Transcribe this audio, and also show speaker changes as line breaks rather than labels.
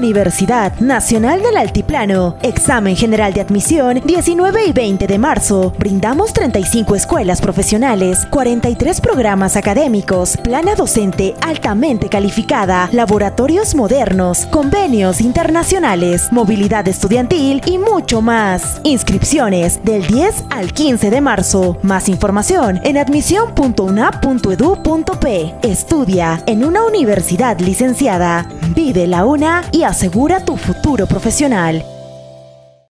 Universidad Nacional del Altiplano. Examen general de admisión 19 y 20 de marzo. Brindamos 35 escuelas profesionales, 43 programas académicos, plana docente altamente calificada, laboratorios modernos, convenios internacionales, movilidad estudiantil y mucho más. Inscripciones del 10 al 15 de marzo. Más información en admisión.una.edu.p. Estudia en una universidad licenciada. Vive la UNA y asegura tu futuro profesional.